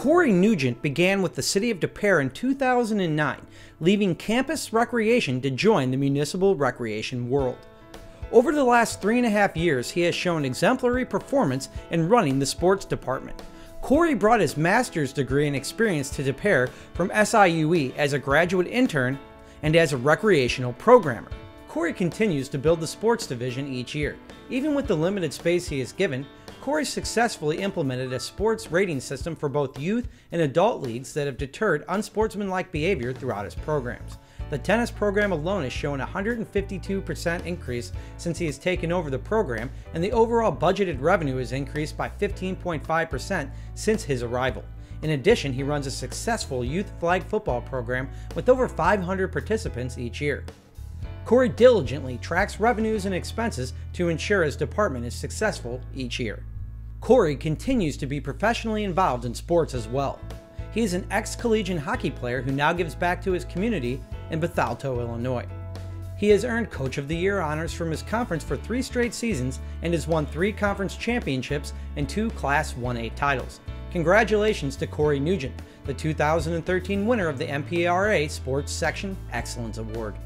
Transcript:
Cory Newgent began with the city of Des Peres in 2009, leaving campus recreation to join the municipal recreation world. Over the last three and a half years, he has shown exemplary performance in running the sports department. Cory brought his master's degree and experience to Des Peres from SIUE as a graduate intern and as a recreational programmer. Cory continues to build the sports division each year. Even with the limited space he is given, Cory successfully implemented a sports rating system for both youth and adult leagues that have deterred unsportsmanlike behavior throughout his programs. The tennis program alone has shown a 152% increase since he has taken over the program, and the overall budgeted revenue has increased by 15.5% since his arrival. In addition, he runs a successful youth flag football program with over 500 participants each year. Cory diligently tracks revenues and expenses to ensure his department is successful each year. Cory continues to be professionally involved in sports as well. He is an ex collegiate hockey player who now gives back to his community in Bethalto, Illinois. He has earned Coach of the Year honors from his conference for three straight seasons and has won three conference championships and two Class 1A titles. Congratulations to Cory Newgent, the 2013 winner of the MPRA Sports Section Excellence Award.